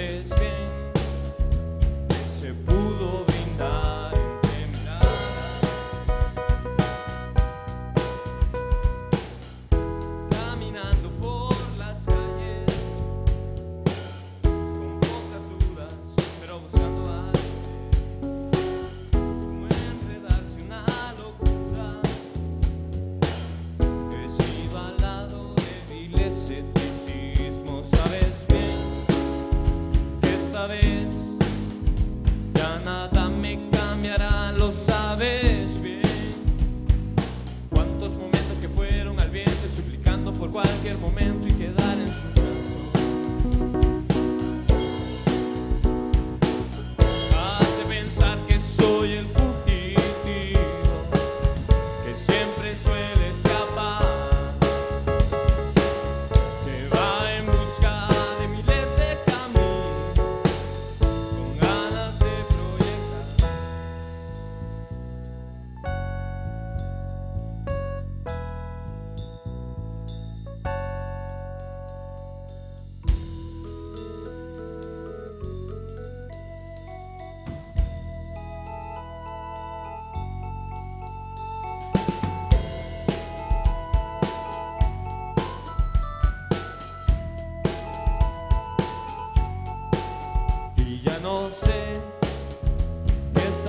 is Ya nada me cambiará, lo sabes bien. Cuántos momentos que fueron al viento suplicando por cualquier momento.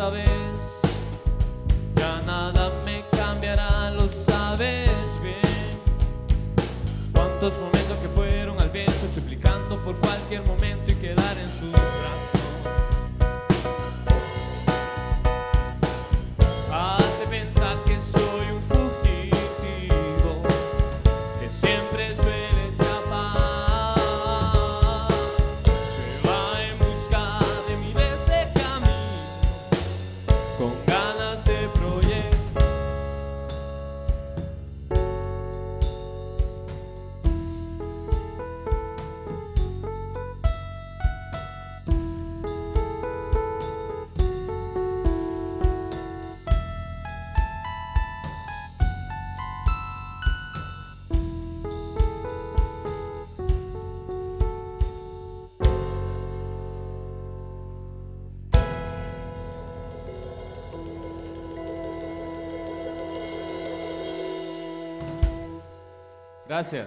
Vez ya nada me cambiará, lo sabes bien. Cuántos momentos que fueron al viento suplicando por cualquier momento y quedar en sus brazos. Has de pensar que soy un fugitivo que siempre Welcome. Gracias.